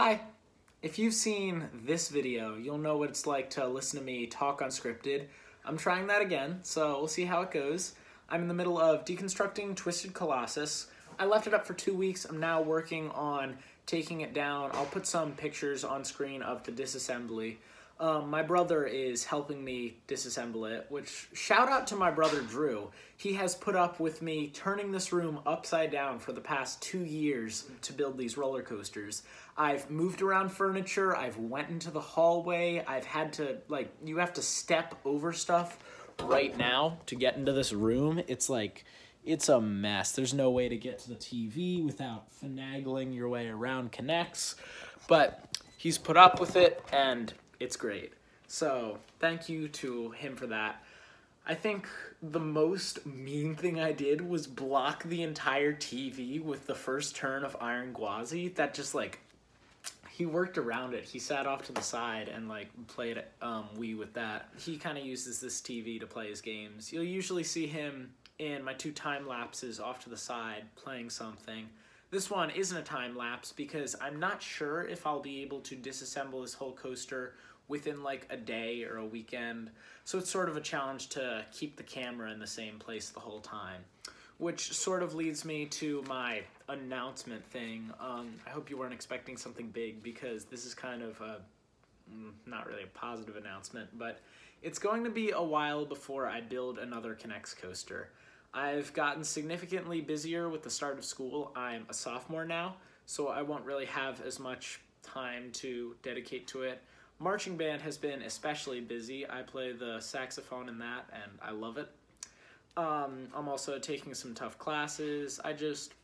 Hi! If you've seen this video, you'll know what it's like to listen to me talk unscripted. I'm trying that again, so we'll see how it goes. I'm in the middle of deconstructing Twisted Colossus. I left it up for two weeks. I'm now working on taking it down. I'll put some pictures on screen of the disassembly. Um, my brother is helping me disassemble it, which shout out to my brother Drew. He has put up with me turning this room upside down for the past two years to build these roller coasters. I've moved around furniture, I've went into the hallway, I've had to, like, you have to step over stuff right now to get into this room. It's like, it's a mess. There's no way to get to the TV without finagling your way around K'NEX, But he's put up with it and it's great. So thank you to him for that. I think the most mean thing I did was block the entire TV with the first turn of Iron Gwazi. That just like he worked around it. He sat off to the side and like played um, Wii with that. He kind of uses this TV to play his games. You'll usually see him in my two time lapses off to the side playing something. This one isn't a time lapse because I'm not sure if I'll be able to disassemble this whole coaster within like a day or a weekend. So it's sort of a challenge to keep the camera in the same place the whole time. Which sort of leads me to my announcement thing. Um, I hope you weren't expecting something big because this is kind of a, mm, not really a positive announcement, but it's going to be a while before I build another K'NEX coaster. I've gotten significantly busier with the start of school. I'm a sophomore now, so I won't really have as much time to dedicate to it. Marching band has been especially busy. I play the saxophone in that, and I love it. Um, I'm also taking some tough classes. I just,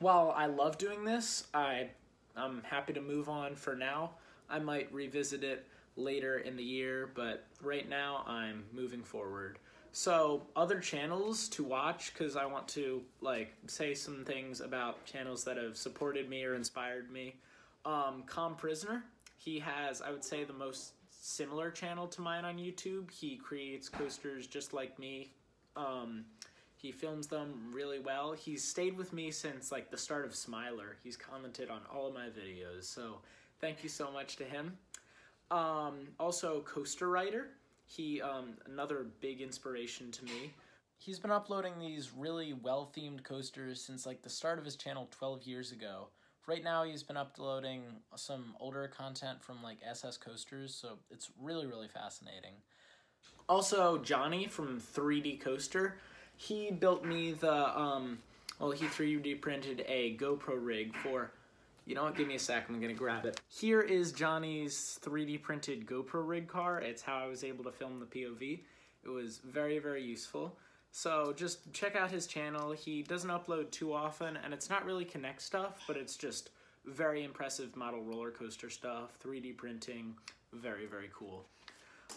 while I love doing this, I, I'm happy to move on for now. I might revisit it later in the year, but right now I'm moving forward. So other channels to watch because I want to like say some things about channels that have supported me or inspired me. Um, Calm Prisoner he has, I would say, the most similar channel to mine on YouTube. He creates coasters just like me. Um, he films them really well. He's stayed with me since like the start of Smiler. He's commented on all of my videos, so thank you so much to him. Um, also, Coaster Writer. He, um, another big inspiration to me. He's been uploading these really well-themed coasters since like the start of his channel 12 years ago. Right now, he's been uploading some older content from like SS Coasters, so it's really, really fascinating. Also, Johnny from 3D Coaster, he built me the, um, well, he 3D printed a GoPro rig for, you know what, give me a sec, I'm gonna grab it. Here is Johnny's 3D printed GoPro rig car. It's how I was able to film the POV. It was very, very useful. So just check out his channel. He doesn't upload too often, and it's not really K'NEX stuff, but it's just very impressive model roller coaster stuff, 3D printing, very, very cool.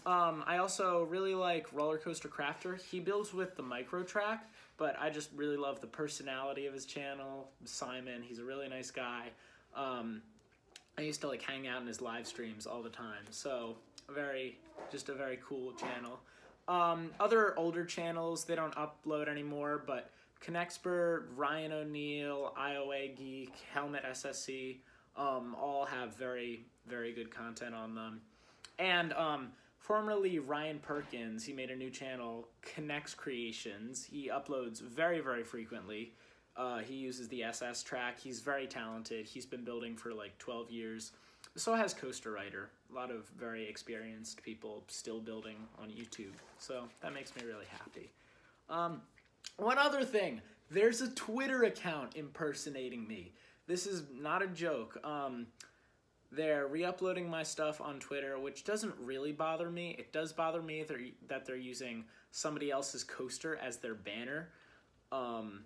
Um, I also really like Roller Coaster Crafter. He builds with the micro track, but I just really love the personality of his channel. Simon, he's a really nice guy. Um, I used to like hang out in his live streams all the time, so very, just a very cool channel. Um, other older channels, they don't upload anymore, but K'NEXpert, Ryan O'Neill, IOA Geek, Helmut SSC, um, all have very, very good content on them. And um, formerly Ryan Perkins, he made a new channel, K'NEX Creations. He uploads very, very frequently. Uh, he uses the SS track. He's very talented. He's been building for like 12 years. So has Coaster Writer. A lot of very experienced people still building on YouTube. So that makes me really happy. Um, one other thing. There's a Twitter account impersonating me. This is not a joke. Um, they're re-uploading my stuff on Twitter, which doesn't really bother me. It does bother me that they're, that they're using somebody else's coaster as their banner. Um,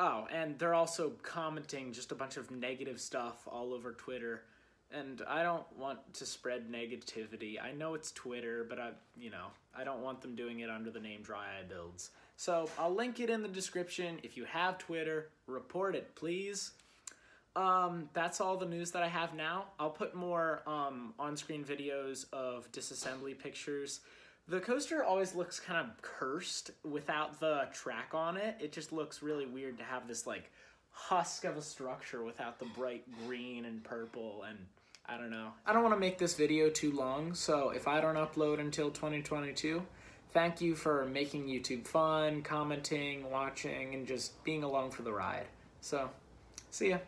oh, and they're also commenting just a bunch of negative stuff all over Twitter and I don't want to spread negativity. I know it's Twitter, but I, you know, I don't want them doing it under the name Dry Eye Builds. So I'll link it in the description. If you have Twitter, report it, please. Um, that's all the news that I have now. I'll put more um, on-screen videos of disassembly pictures. The coaster always looks kind of cursed without the track on it. It just looks really weird to have this like husk of a structure without the bright green and purple and I don't know. I don't want to make this video too long, so if I don't upload until 2022, thank you for making YouTube fun, commenting, watching, and just being along for the ride. So, see ya.